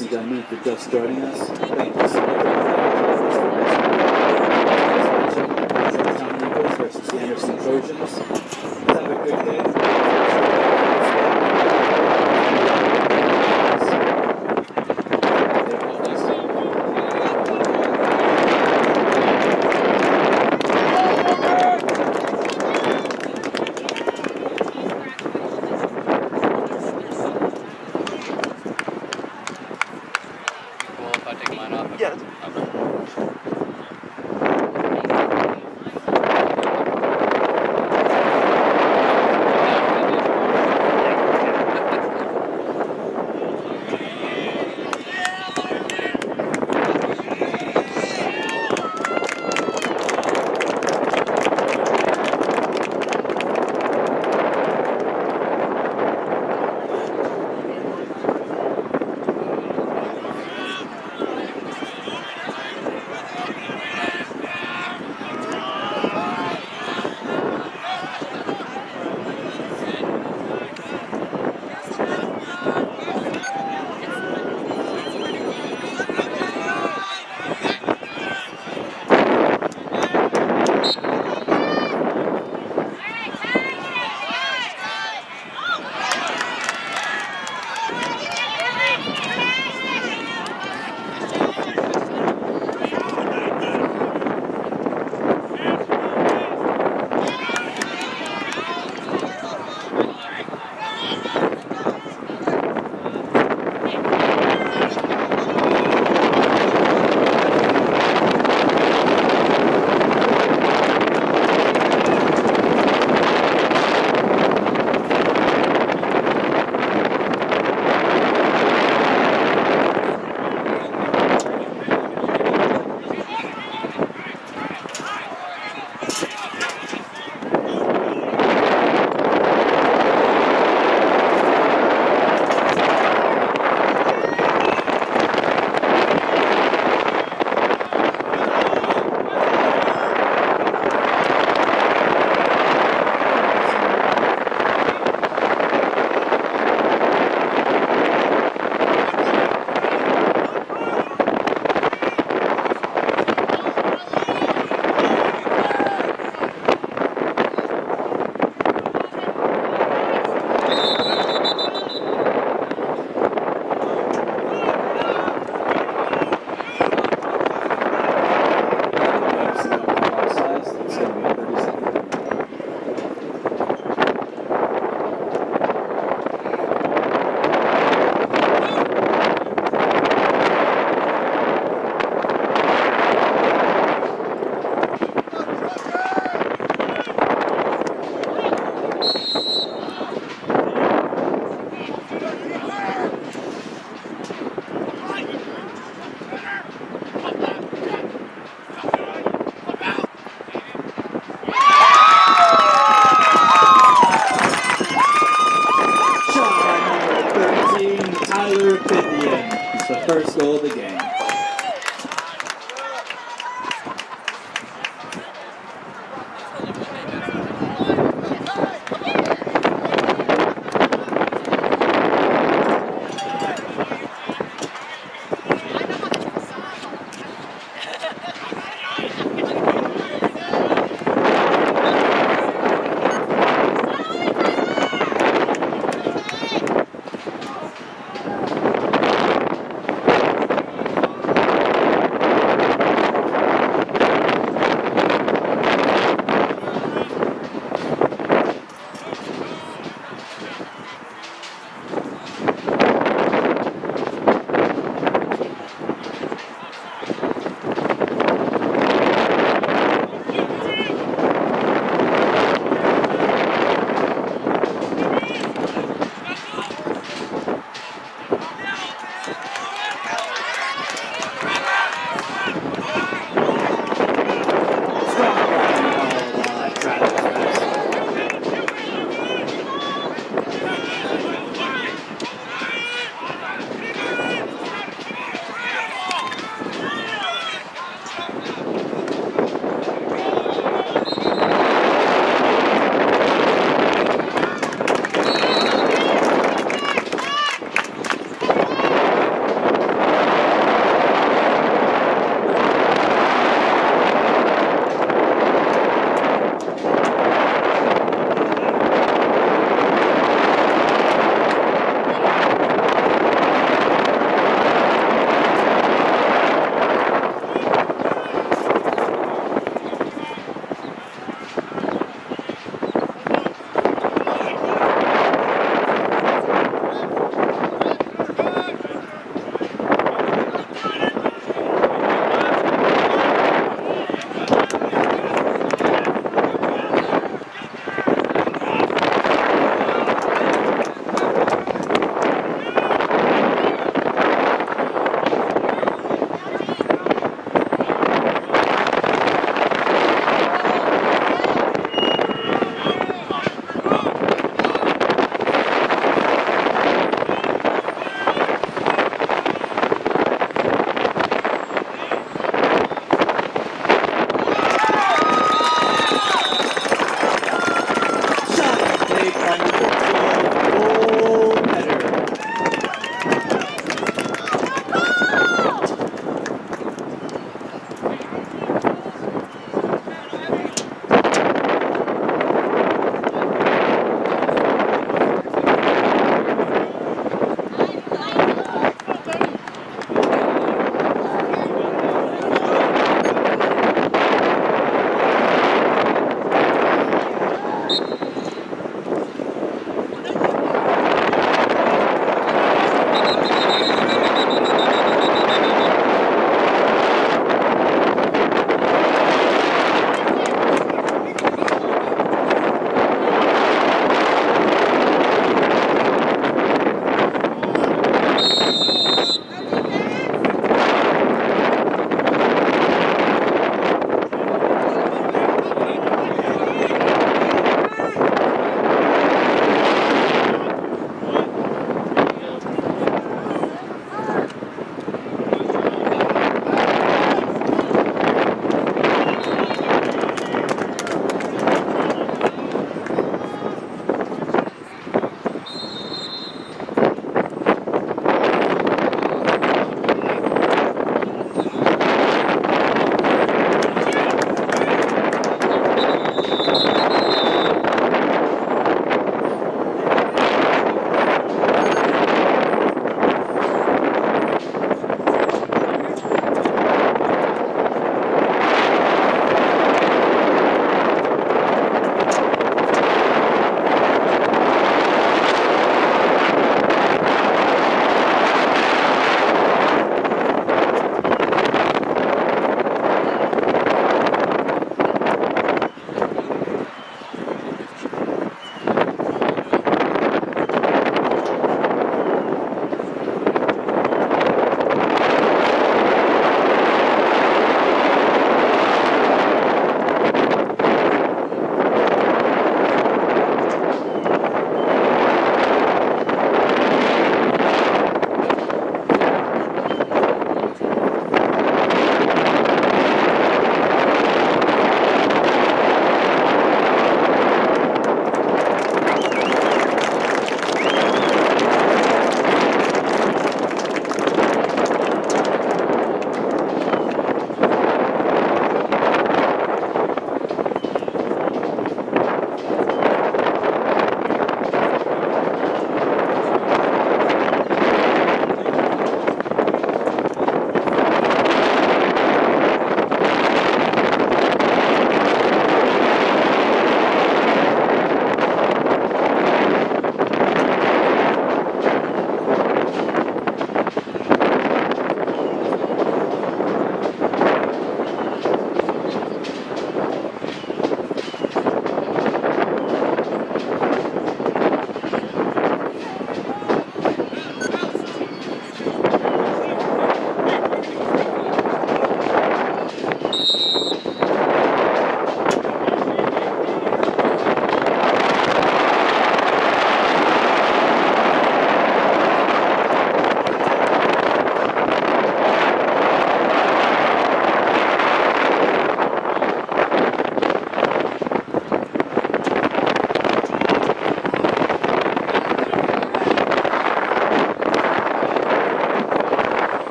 ladies and gentlemen, if you're just joining us. I take mine off? Yeah. Okay.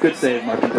Good save, Markin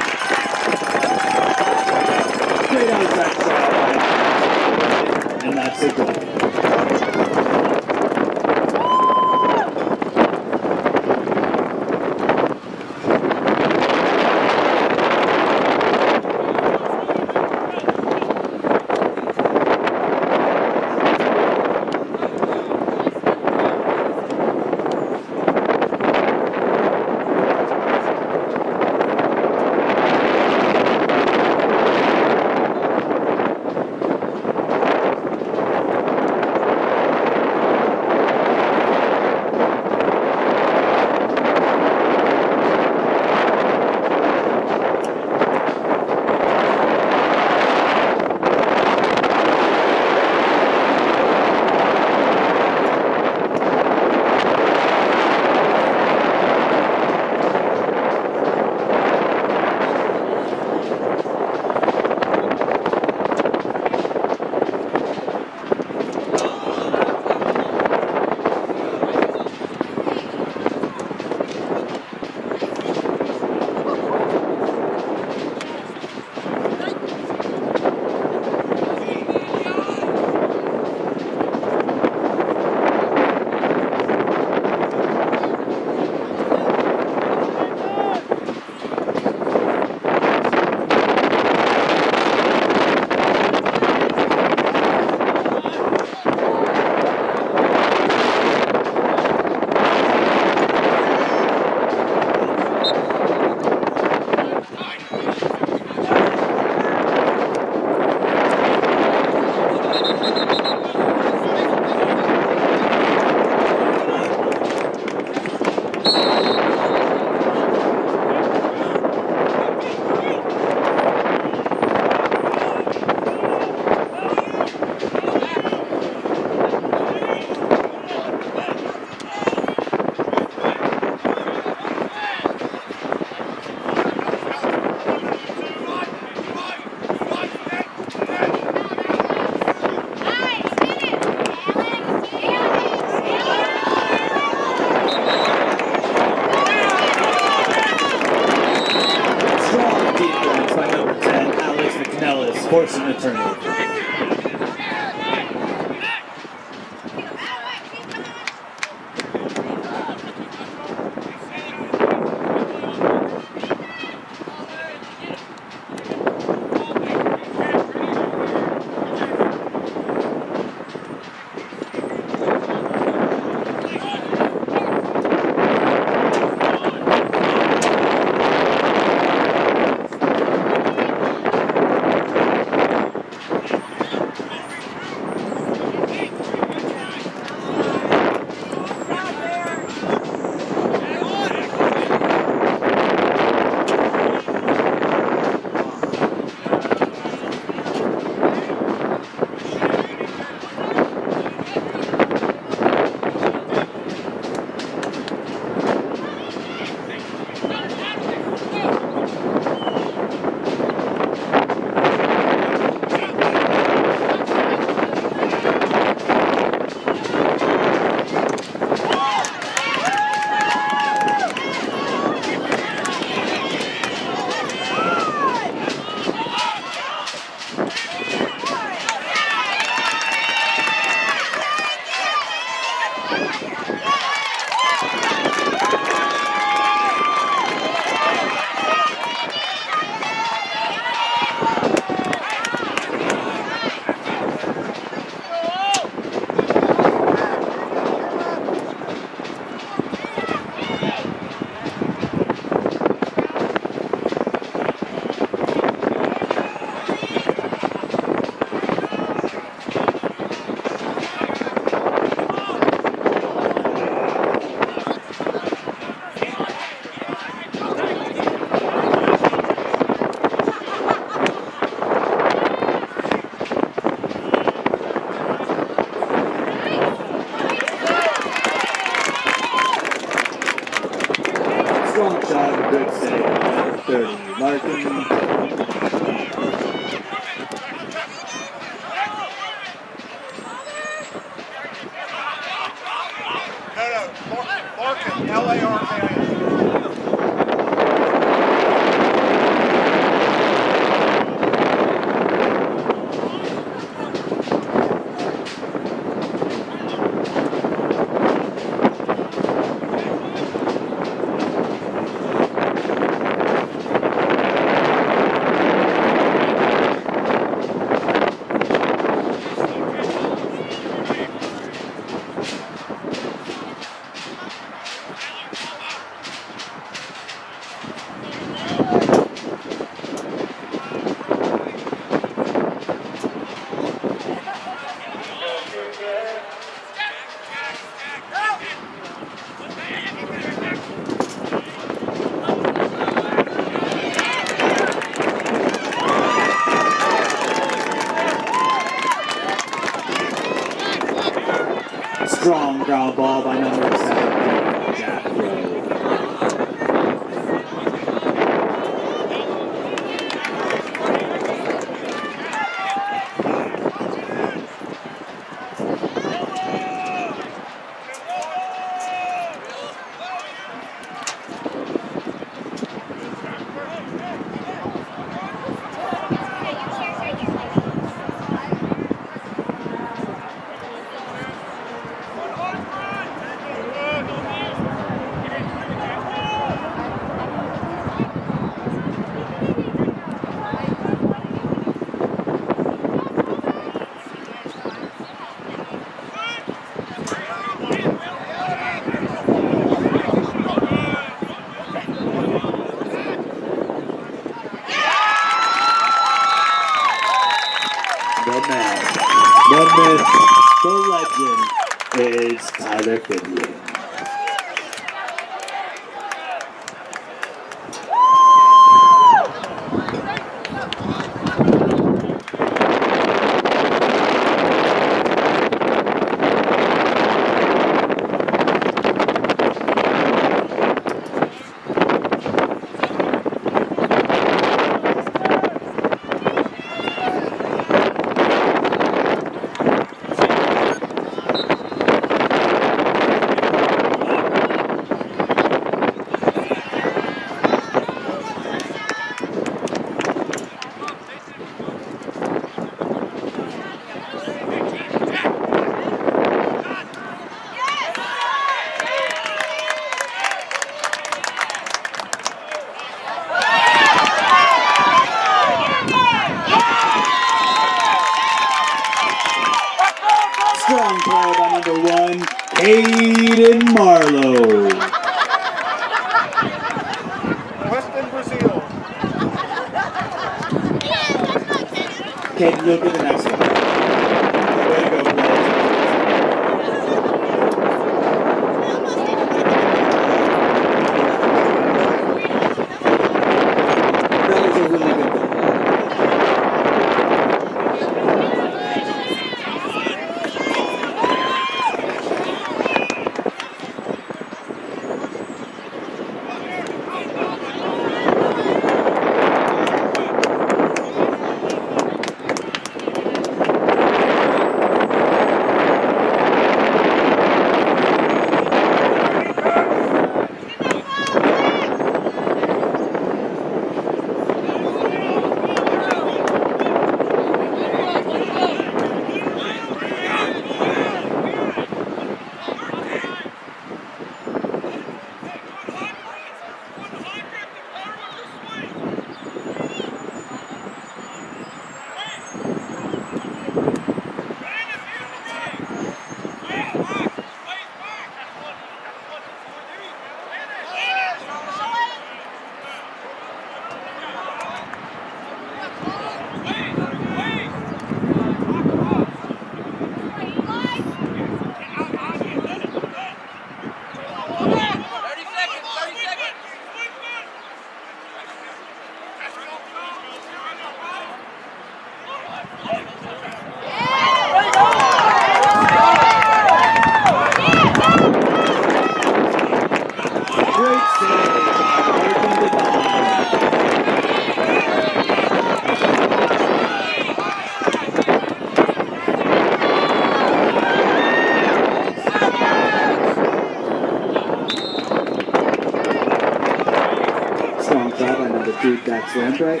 That's right.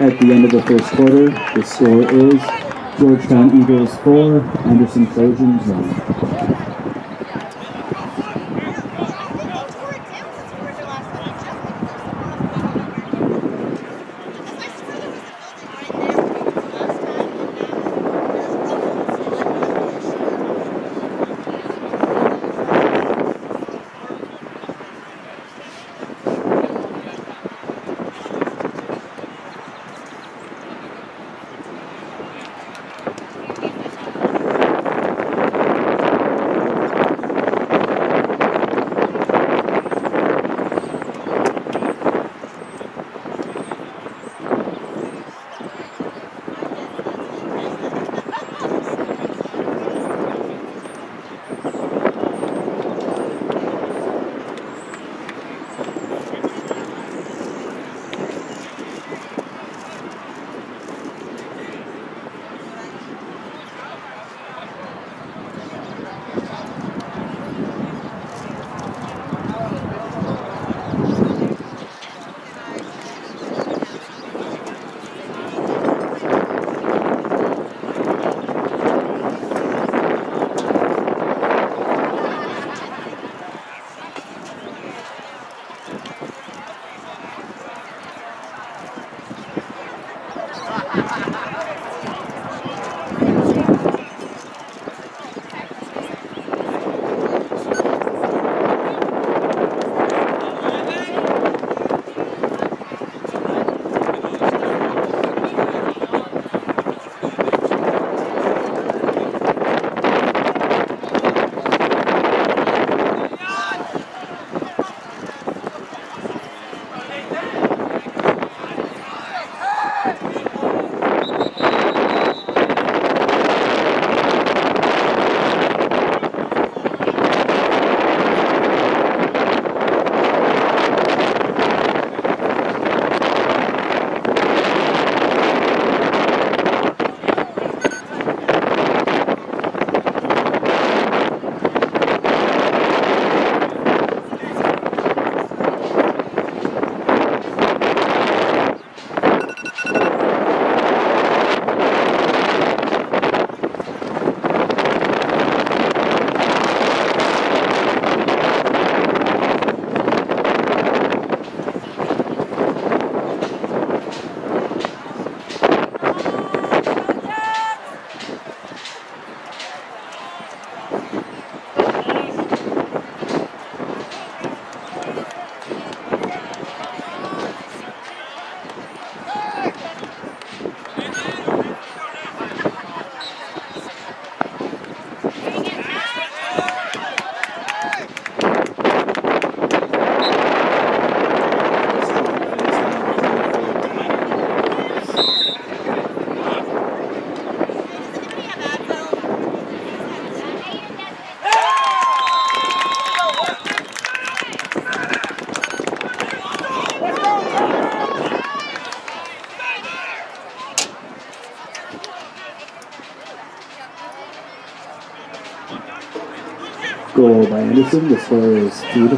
At the end of the first quarter, the score is Georgetown Eagles 4, Anderson Trojans 1. Anderson. The score is 2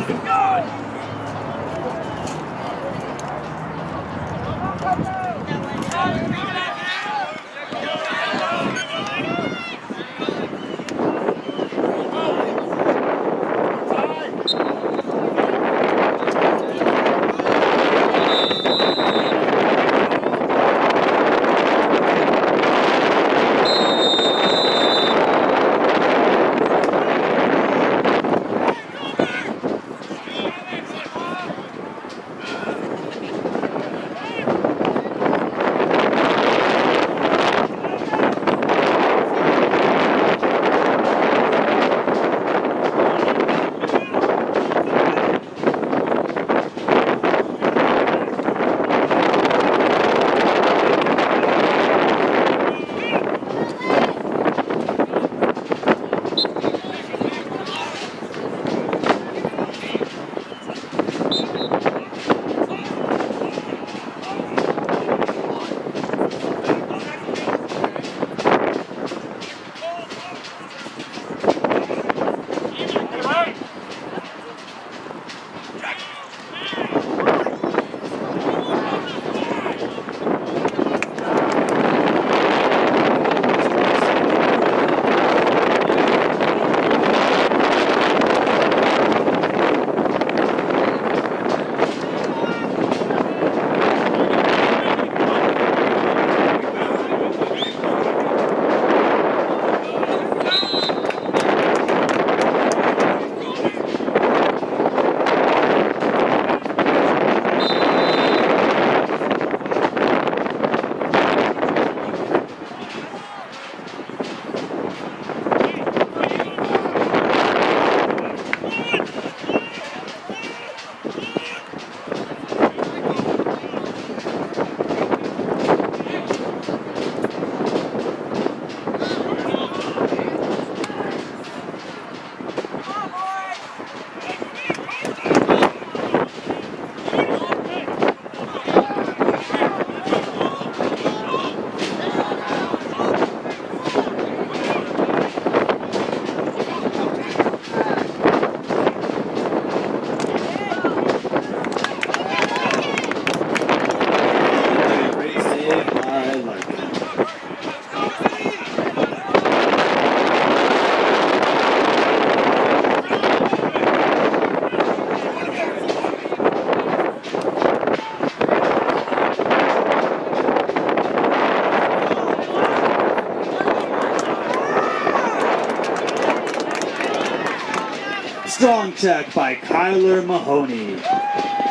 strong check by Kyler Mahoney.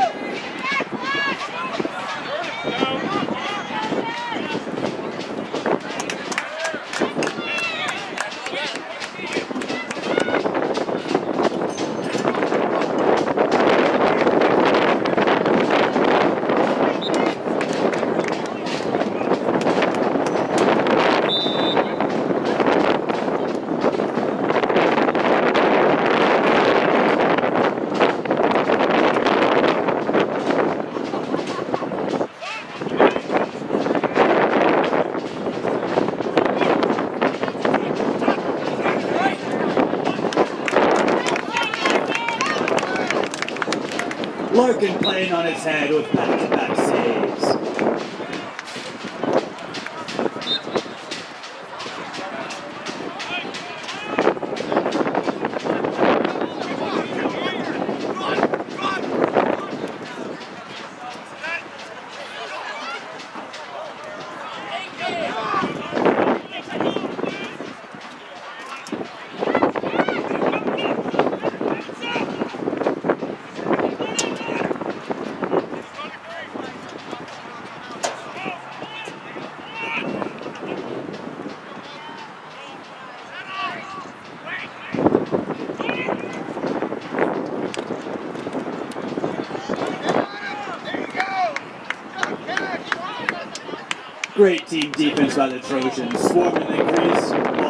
Great team defense by the Trojans. Swarming the crease,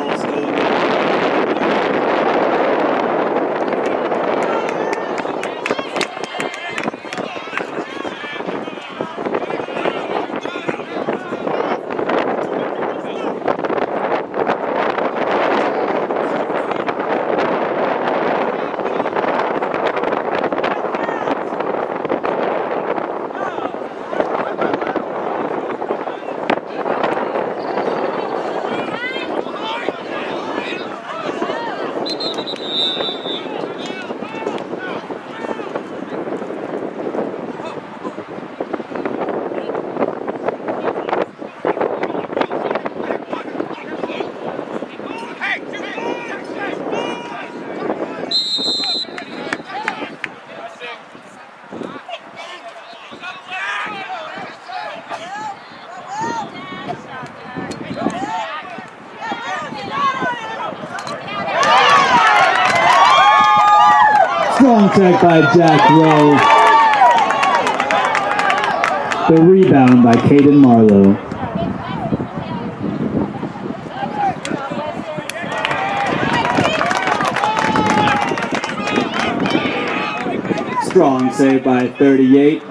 Strong tech by Jack Rowe. The rebound by Caden Marlowe. Strong save by 38.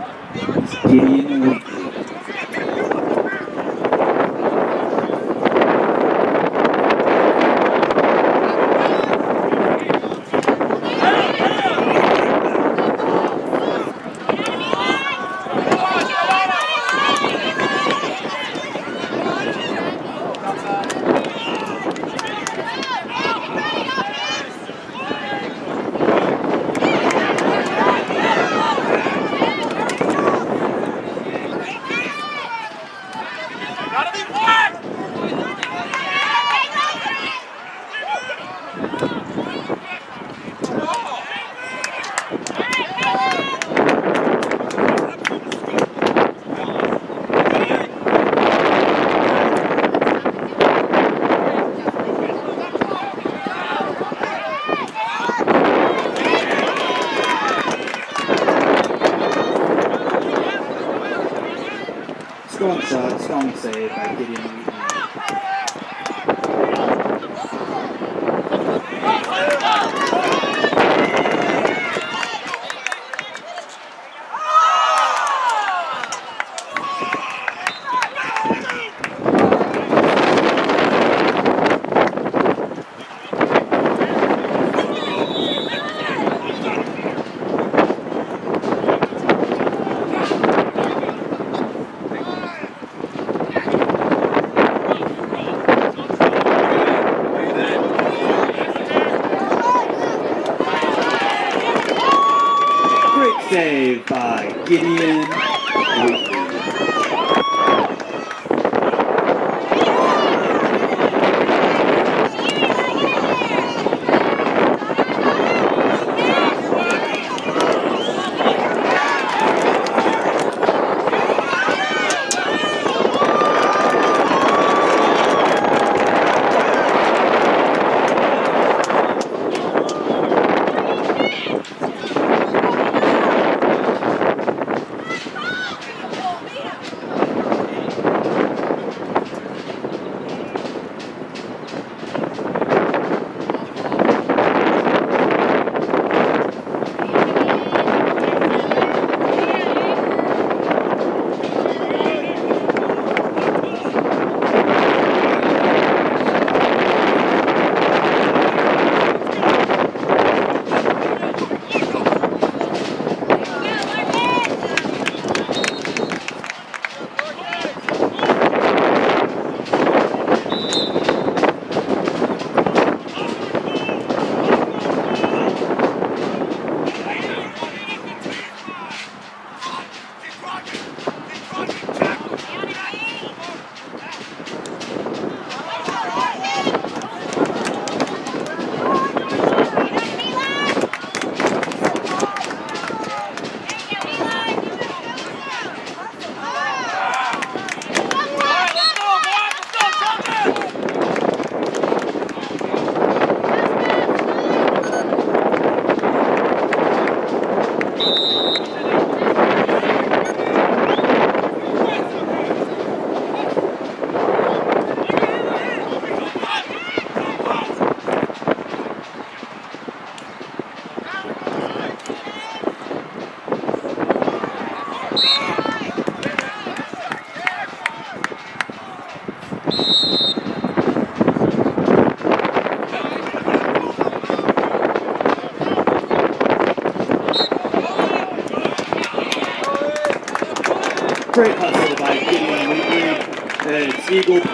Eagle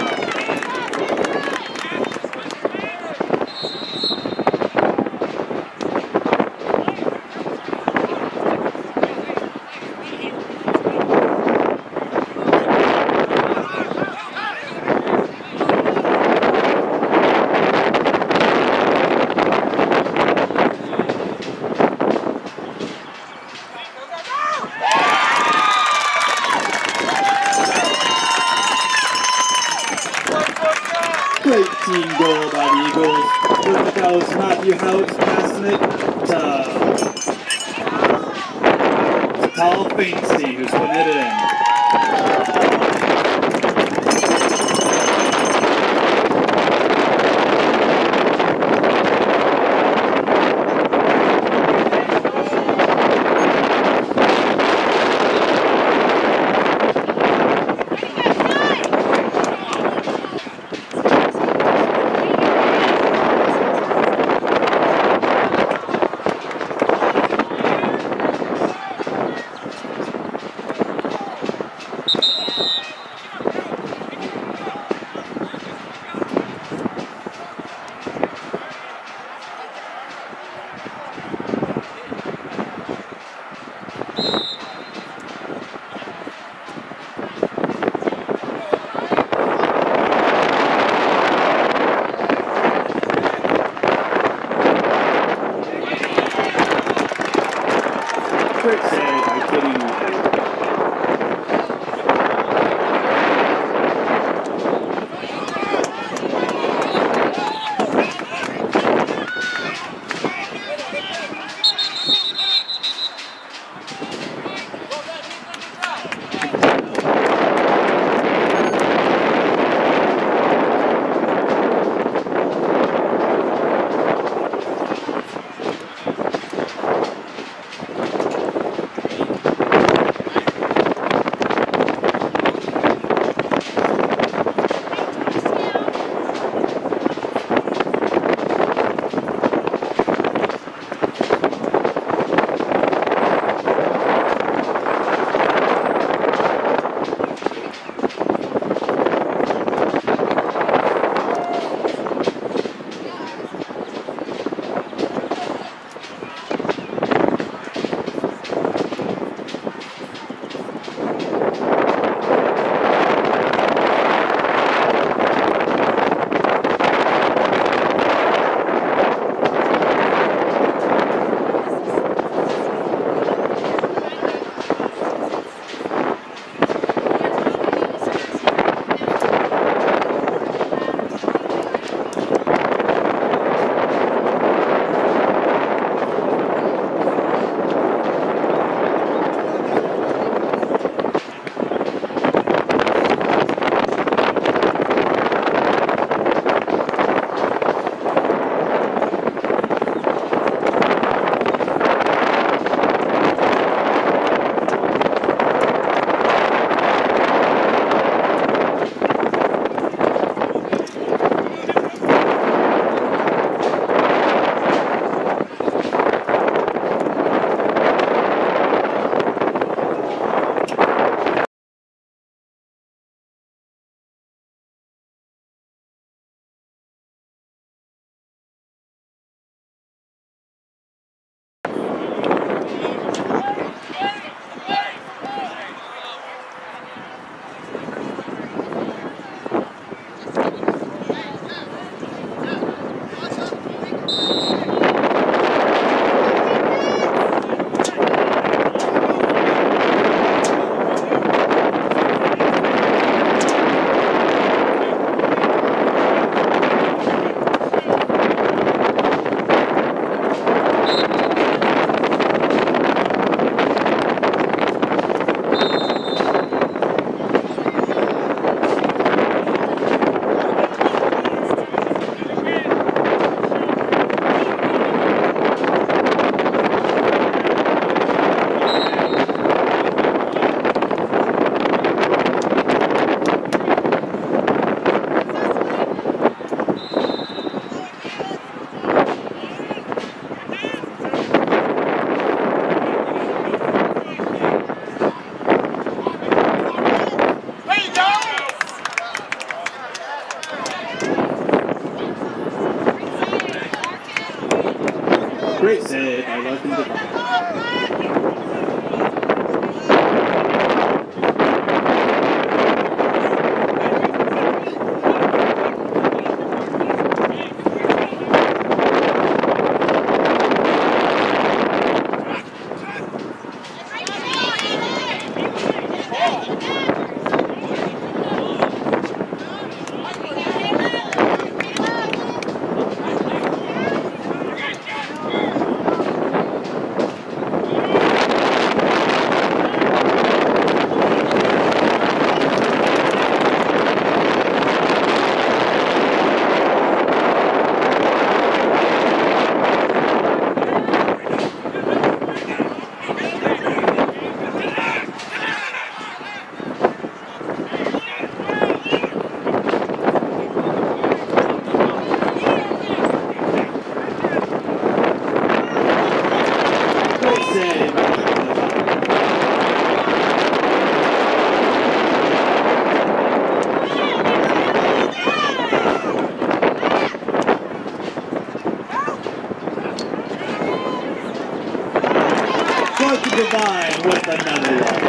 provide with another one.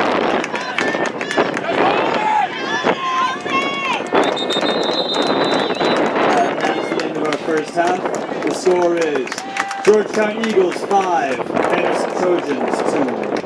The end of our first half. The score is Georgetown Eagles 5 and Trojans 2.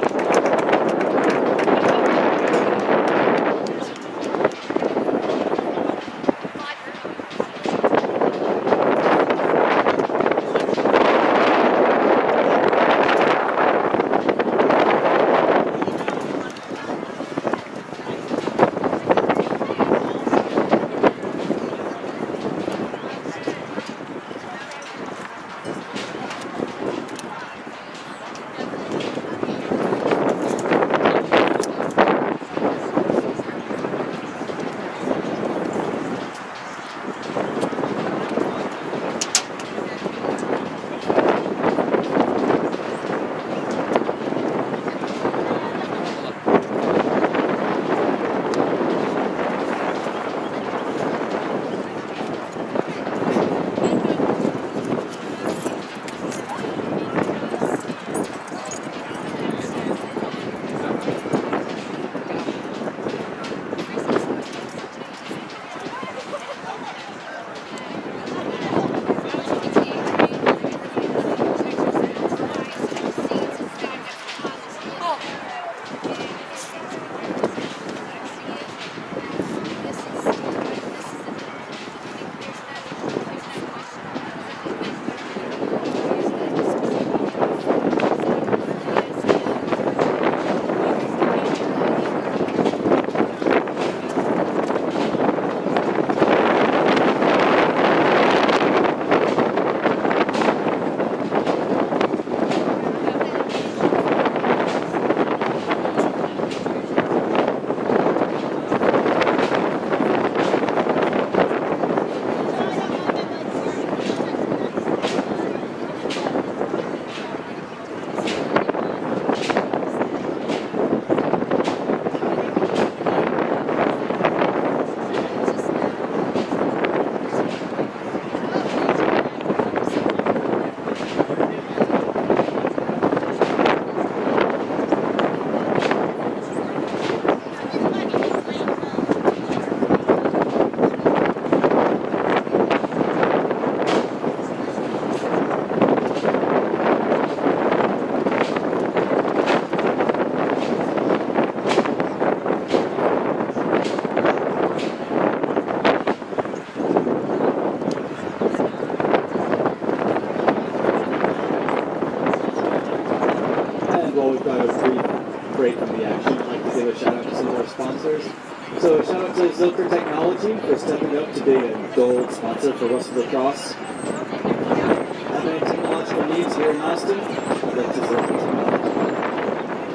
Technology for stepping up to be a gold sponsor for Russell Lacrosse. Any technological needs here in Austin? Look to Zilker Technology.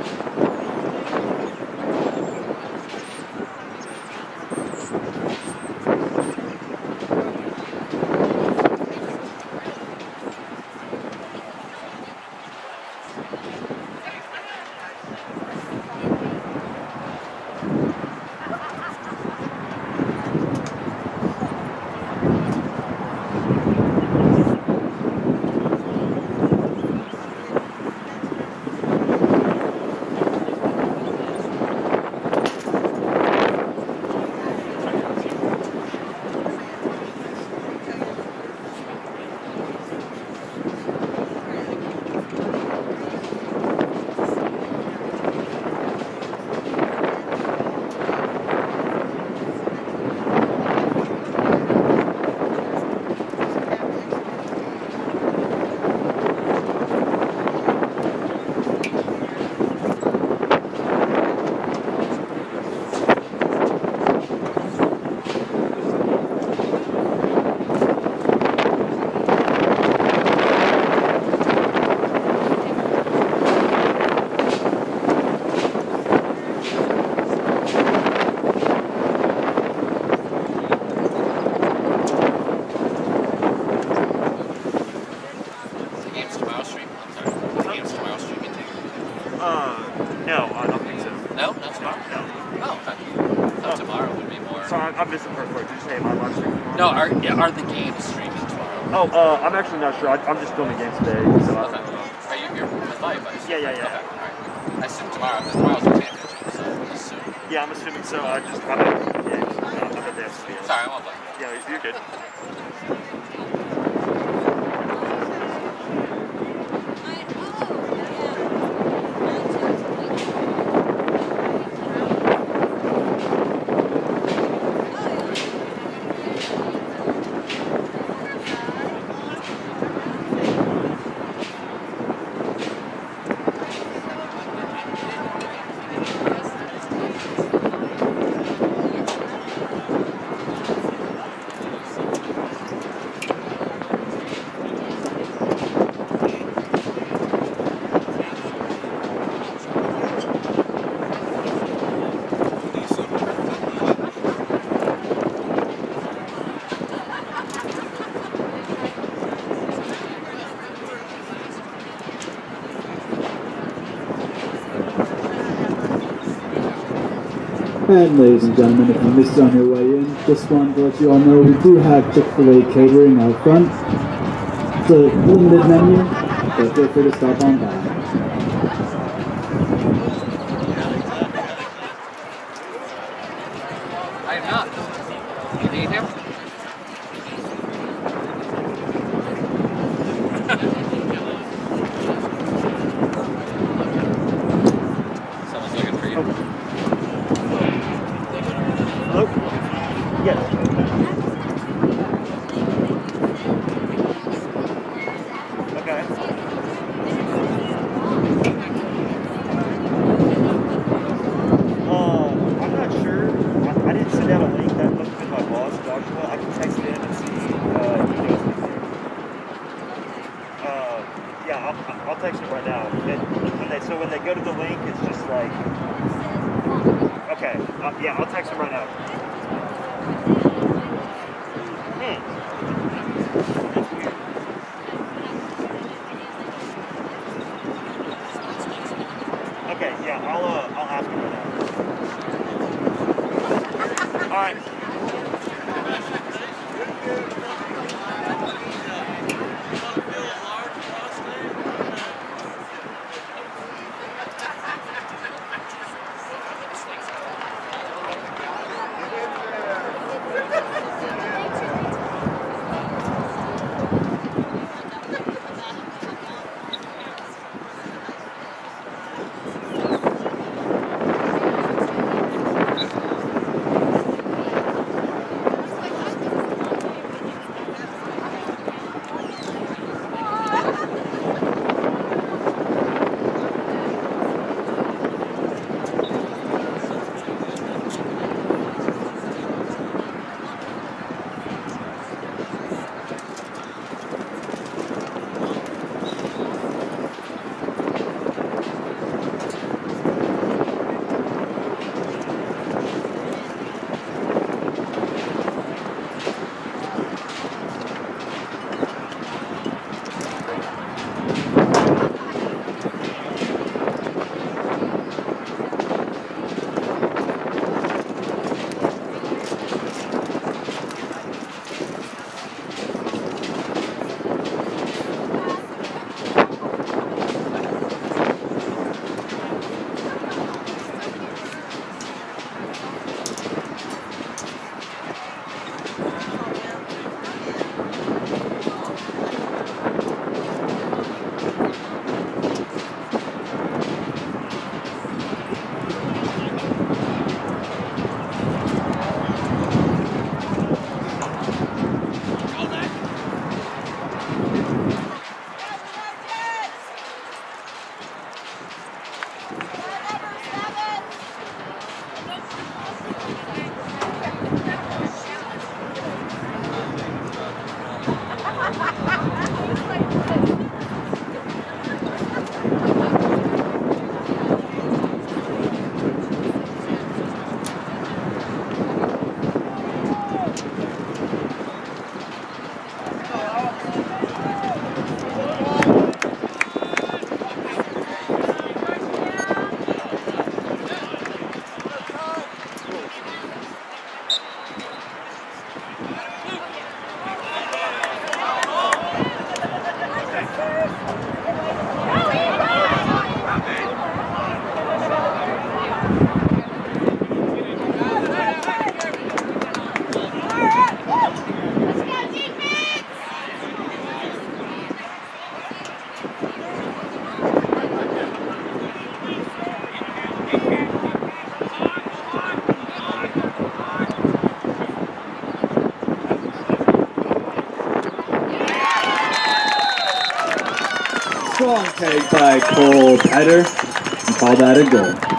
The game's tomorrow stream. I'm sorry. The game's tomorrow streaming too. Uh, no, I don't think so. No, not tomorrow. No. Oh, okay. So Oh. tomorrow would be more. So I'm, I'm missing first part. Did you say my live stream? tomorrow? No, are yeah, are the games streaming tomorrow? Oh, uh, I'm actually not sure. I, I'm just filming games today, so Okay. don't. Are you here with Live? I? Yeah, yeah, yeah. Okay, all right. I assume tomorrow because tomorrow's the championship, so I assume. Yeah, I'm assuming so. I just I'm at games. No, I'm at the SPL. Sorry, I won't blame. Yeah, you're good. And ladies and gentlemen, if you missed it on your way in, just wanted to let you all know we do have Chick-fil-A catering out front. It's a limited menu, but feel free to stop on by. Strong by Cole Petter. And call that a goal.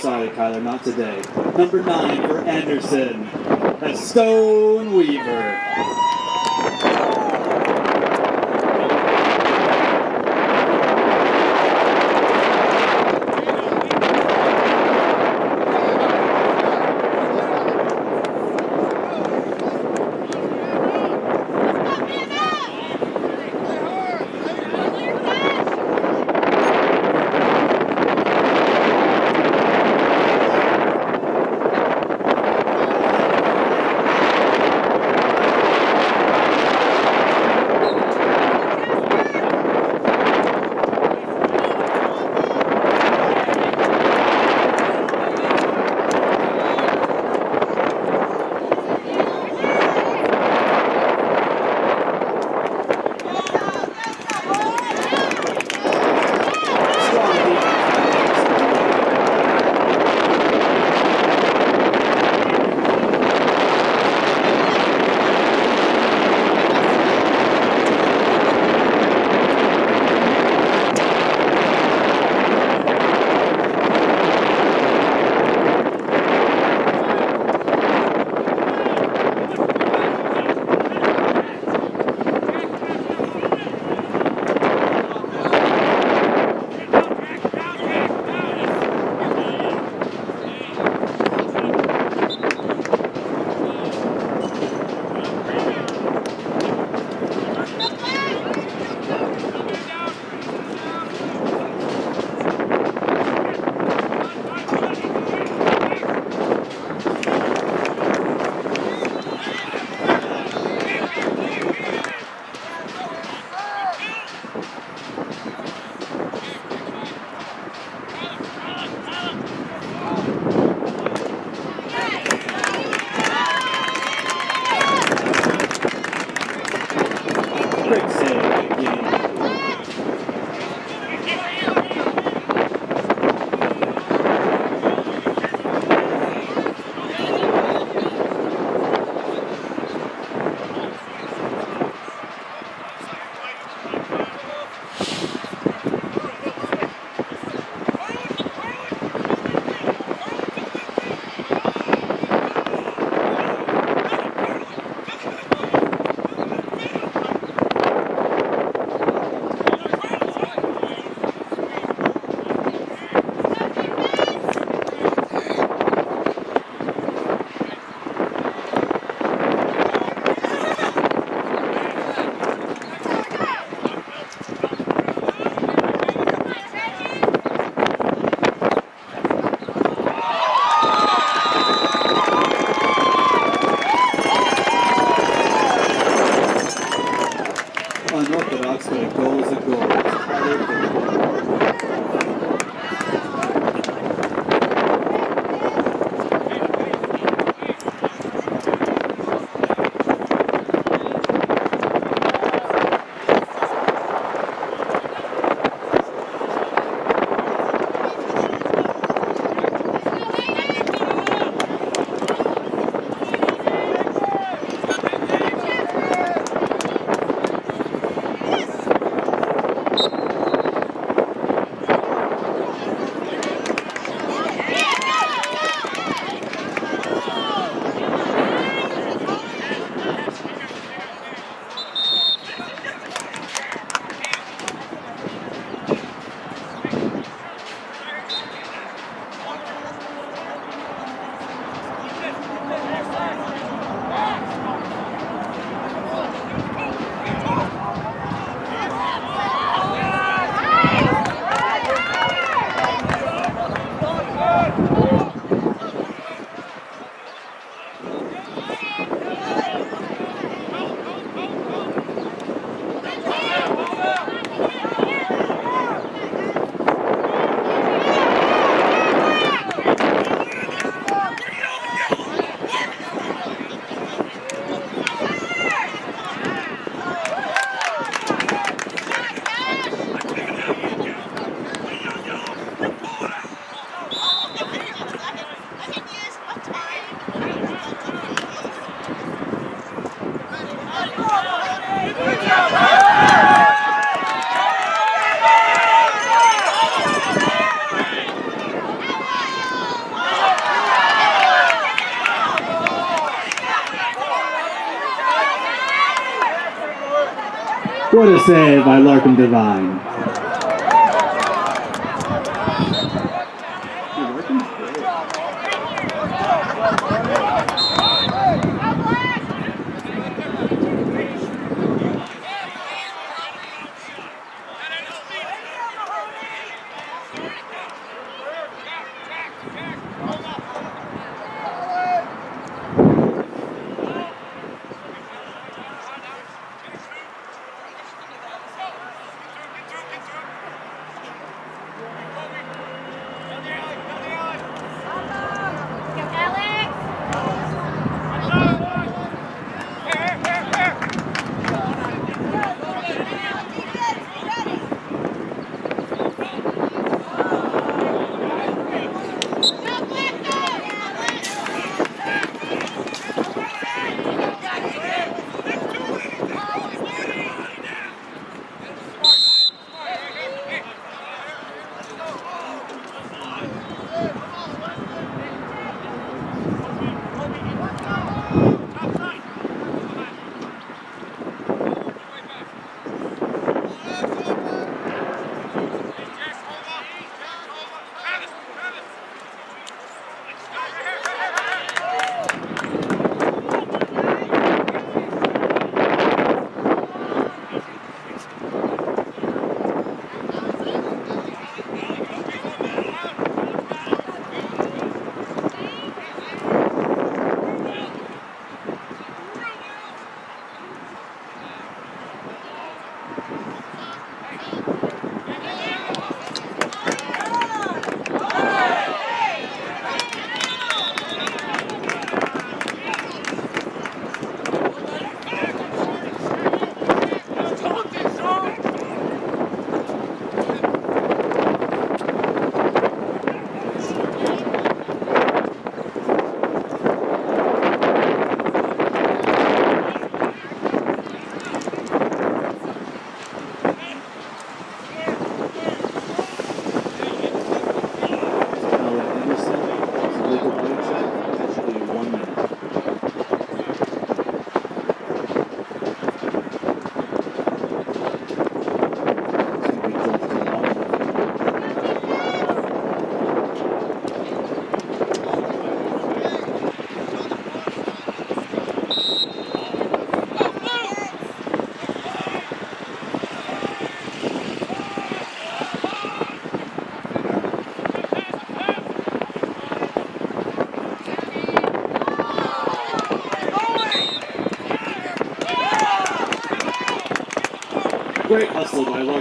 Sorry, Kyler, not today. Number nine for Anderson. A Stone Weaver. What a save by Larkin Divine.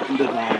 Hustle by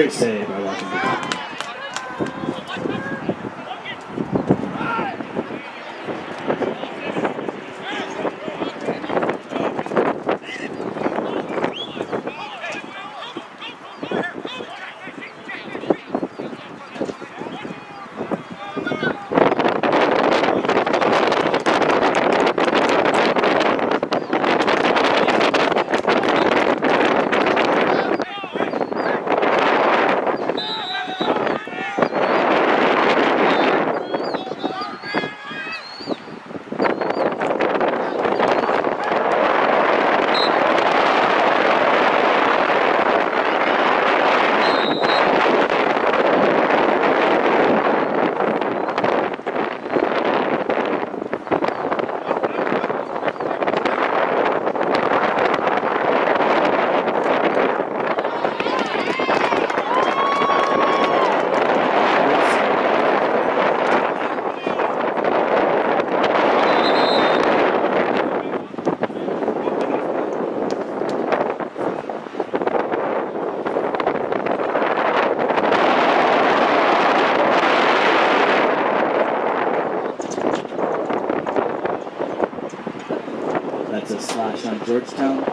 Great save slash on Georgetown.